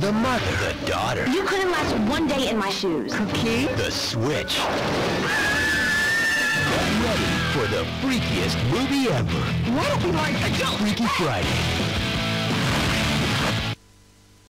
The mother. The daughter. You couldn't last one day in my shoes. Cookie. The switch. Get ready for the freakiest movie ever. What if we like Freaky Friday.